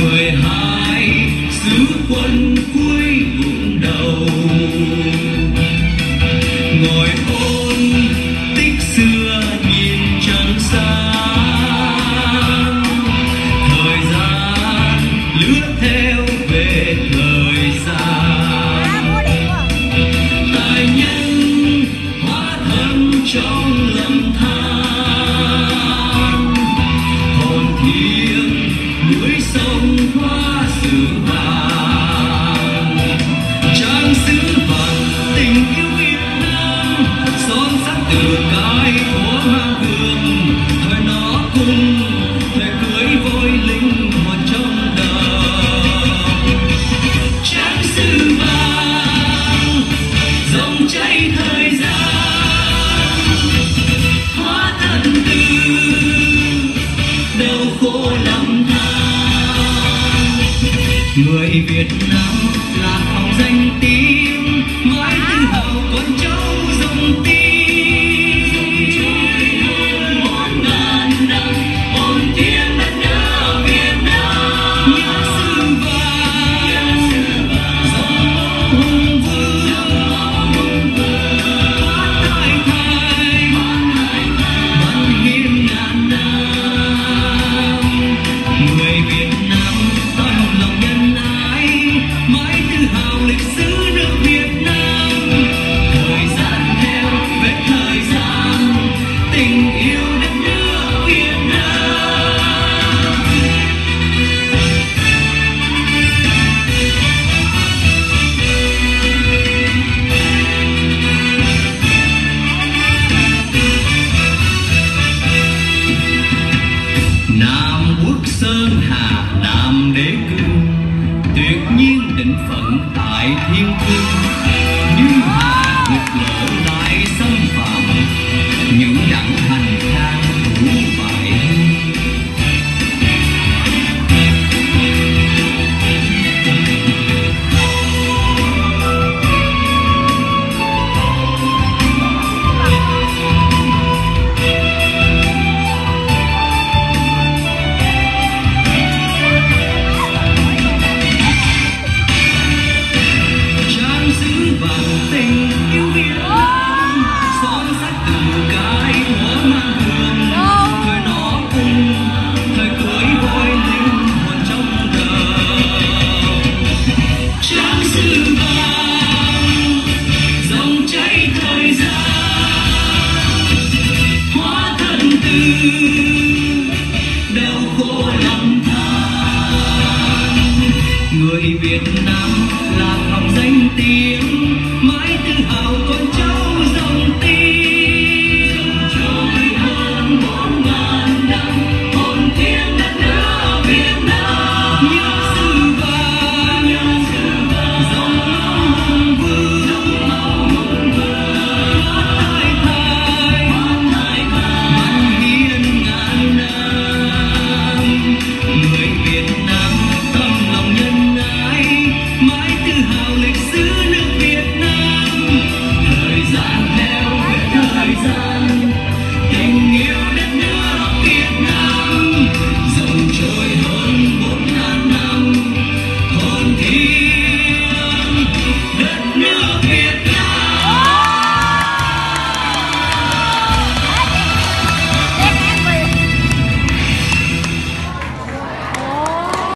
mười hai sứ quân cuối vùng đầu. Ngồi ôn tích xưa nhìn trăng xa thời gian lướt theo về thời. good. Pinky. việt nam là học danh tiếng